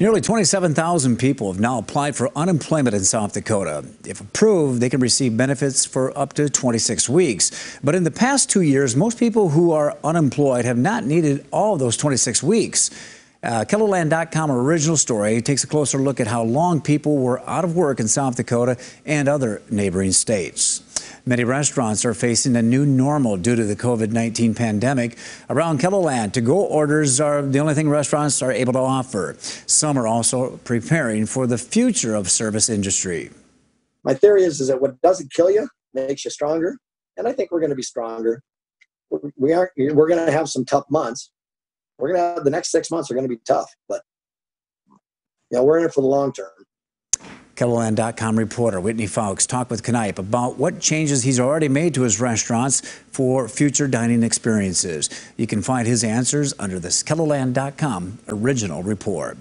Nearly 27,000 people have now applied for unemployment in South Dakota. If approved, they can receive benefits for up to 26 weeks. But in the past two years, most people who are unemployed have not needed all those 26 weeks. Uh, KELOLAND.com original story takes a closer look at how long people were out of work in South Dakota and other neighboring states. Many restaurants are facing a new normal due to the COVID 19 pandemic. Around KELOLAND, to go orders are the only thing restaurants are able to offer. Some are also preparing for the future of service industry. My theory is, is that what doesn't kill you makes you stronger. And I think we're going to be stronger. We are, we're going to have some tough months. We're going to have the next six months are going to be tough, but you know, we're in it for the long term. KELOLAND.com reporter Whitney Fowkes talked with Knipe about what changes he's already made to his restaurants for future dining experiences. You can find his answers under this KELOLAND.com original report.